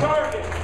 target.